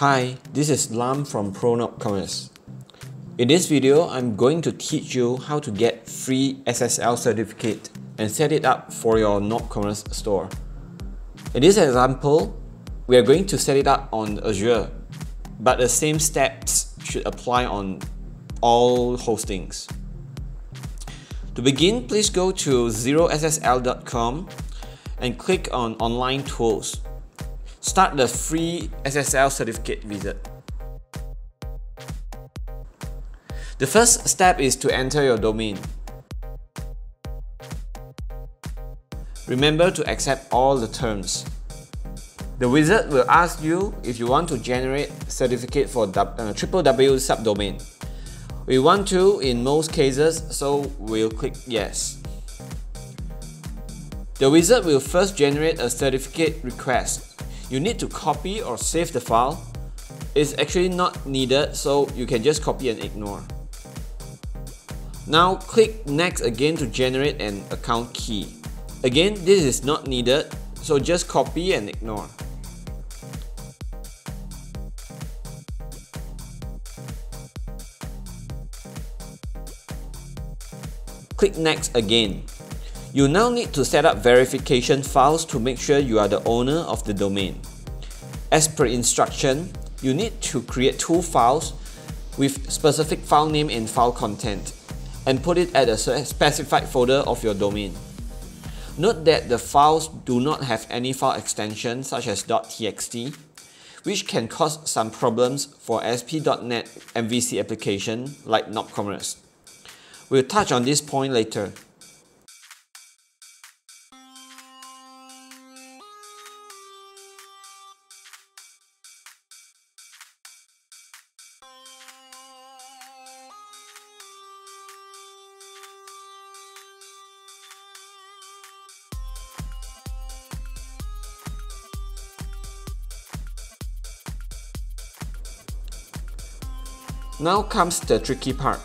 Hi, this is Lam from ProNopCommerce. In this video, I'm going to teach you how to get free SSL certificate and set it up for your NopCommerce store. In this example, we are going to set it up on Azure, but the same steps should apply on all hostings. To begin, please go to zerossl.com and click on Online Tools. Start the free SSL certificate wizard. The first step is to enter your domain. Remember to accept all the terms. The wizard will ask you if you want to generate certificate for uh, www subdomain. We want to in most cases, so we'll click yes. The wizard will first generate a certificate request you need to copy or save the file. It's actually not needed, so you can just copy and ignore. Now click next again to generate an account key. Again, this is not needed, so just copy and ignore. Click next again. You now need to set up verification files to make sure you are the owner of the domain. As per instruction, you need to create two files with specific file name and file content and put it at a specified folder of your domain. Note that the files do not have any file extension such as .txt, which can cause some problems for ASP.NET MVC application like NopCommerce. We'll touch on this point later. Now comes the tricky part.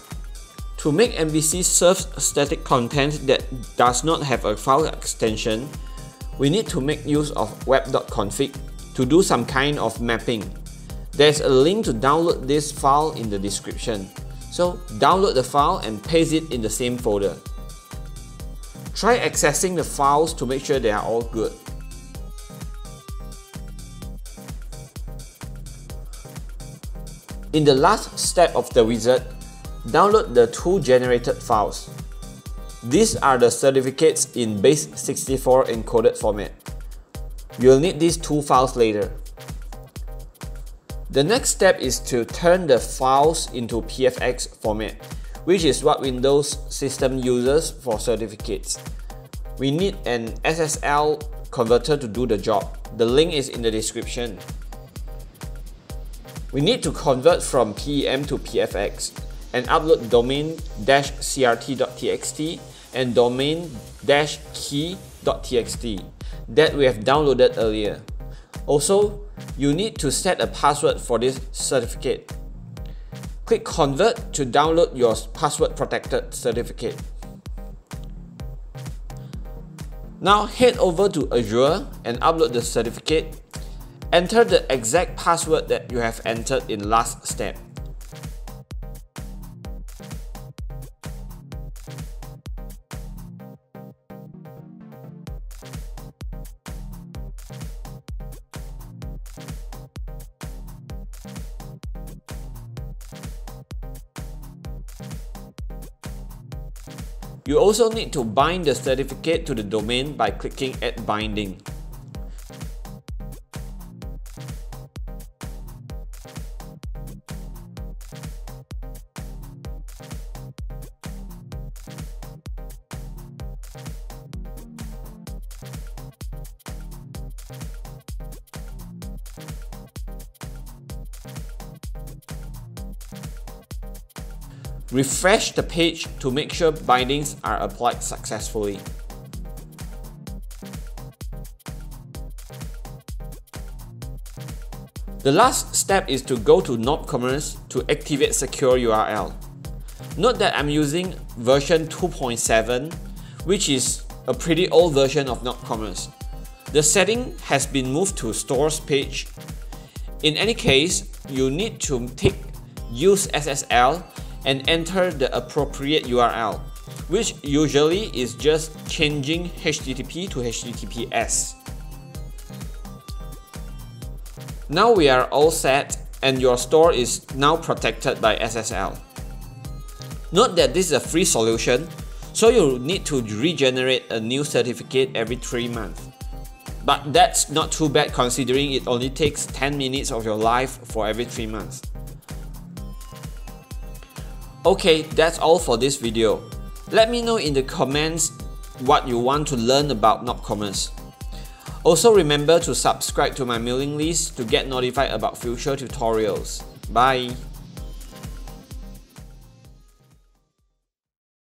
To make MVC serve static content that does not have a file extension, we need to make use of web.config to do some kind of mapping. There's a link to download this file in the description. So download the file and paste it in the same folder. Try accessing the files to make sure they are all good. In the last step of the wizard, download the two generated files. These are the certificates in base64 encoded format. You'll need these two files later. The next step is to turn the files into PFX format, which is what Windows system uses for certificates. We need an SSL converter to do the job. The link is in the description. We need to convert from PEM to PFX and upload domain-crt.txt and domain-key.txt that we have downloaded earlier. Also, you need to set a password for this certificate. Click Convert to download your password protected certificate. Now head over to Azure and upload the certificate Enter the exact password that you have entered in last step. You also need to bind the certificate to the domain by clicking Add Binding. Refresh the page to make sure bindings are applied successfully. The last step is to go to NopCommerce to activate Secure URL. Note that I'm using version 2.7, which is a pretty old version of NopCommerce. The setting has been moved to Stores page In any case, you need to tick use SSL and enter the appropriate URL, which usually is just changing HTTP to HTTPS. Now we are all set and your store is now protected by SSL. Note that this is a free solution, so you need to regenerate a new certificate every 3 months. But that's not too bad considering it only takes 10 minutes of your life for every 3 months. Okay, that's all for this video. Let me know in the comments what you want to learn about Nopcommerce. Also remember to subscribe to my mailing list to get notified about future tutorials. Bye!